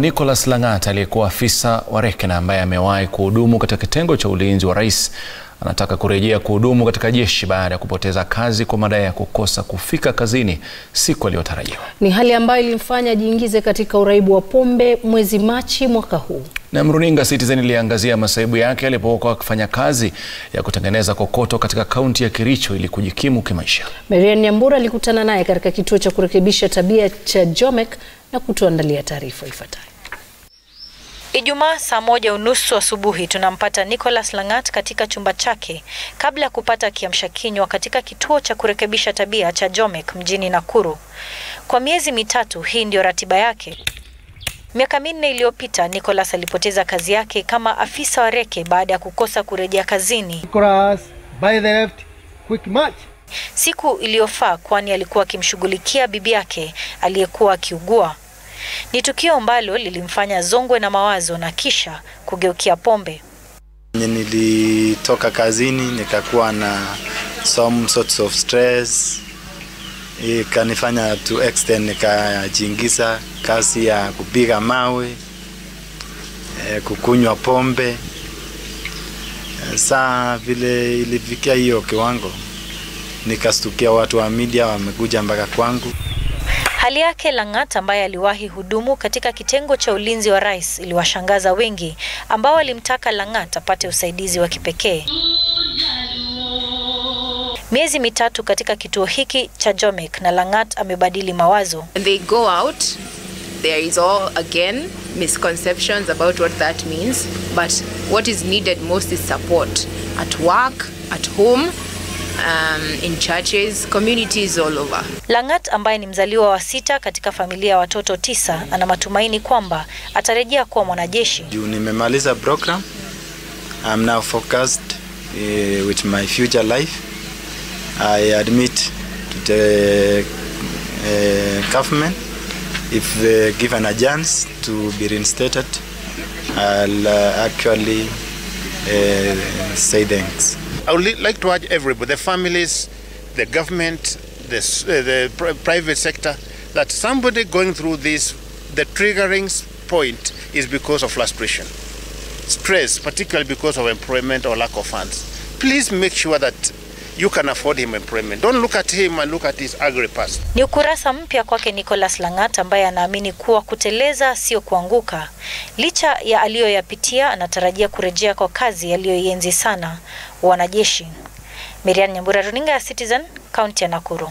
Nicholas Langat aliyekuwa afisa wa Rekena ambaye amewahi kuhudumu katika kitengo cha ulinzi wa rais anataka kurejea kuhudumu katika jeshi baada ya kupoteza kazi kwa madai ya kukosa kufika kazini siku aliyotarajiwa. Ni hali ambayo ilimfanya ajiingize katika uraibu wa pombe mwezi Machi mwaka huu. Na mruninga Citizen iliangazia masaibu yake alipokuwa akifanya kazi ya kutengeneza kokoto katika kaunti ya Kericho ili kujikimu kimaisha. Marian Nyambura alikutana naye katika kituo cha kurekebisha tabia cha Jomek na kutuandalia taarifa ifuatayo. Ijumaa saa moja unusu asubuhi tunampata Nicholas Langat katika chumba chake kabla ya kupata kiamsha kinywa katika kituo cha kurekebisha tabia cha Jomek mjini Nakuru. Kwa miezi mitatu, hii ndiyo ratiba yake. Miaka minne iliyopita, Nicholas alipoteza kazi yake kama afisa wa reke baada ya kukosa kurejea kazini Nicholas, by the left, quick march. siku iliyofaa, kwani alikuwa akimshughulikia bibi yake aliyekuwa akiugua. Ni tukio ambalo lilimfanya zongwe na mawazo na kisha kugeukia pombe. Nilitoka kazini nikakuwa na some sorts of stress, ikanifanya to extend nikajiingiza kazi ya kupiga mawe, eh, kukunywa pombe. Eh, Saa vile ilifikia hiyo kiwango, nikastukia watu wa media wamekuja mpaka kwangu. Hali yake Langat ambaye aliwahi hudumu katika kitengo cha ulinzi wa rais iliwashangaza wengi ambao walimtaka Langat apate usaidizi wa kipekee. Miezi mitatu katika kituo hiki cha Jomek na Langat amebadili mawazo. They go out, there is all again misconceptions about what that means. But what is needed most is support at work, at home, um, in churches, communities all over. Langat ambaye ni mzaliwa wa sita katika familia ya watoto tisa ana matumaini kwamba atarejea kuwa mwanajeshi. Juu nimemaliza program, I'm now focused uh, with my future life. I admit to the uh, government if uh, given a chance to be reinstated, I'll uh, actually uh, say thanks. I would like to urge everybody, the families, the government, the, uh, the pri- private sector, that somebody going through this, the triggering point is because of frustration, stress, particularly because of employment or lack of funds. Please make sure that you can afford him employment. Don't look at him and look at his ugly past. Ni ukurasa mpya kwake Nicholas Langat ambaye anaamini kuwa kuteleza sio kuanguka. Licha ya aliyoyapitia, anatarajia kurejea kwa kazi aliyoienzi sana, wanajeshi. Miriam Nyambura, runinga ya Citizen, kaunti ya Nakuru.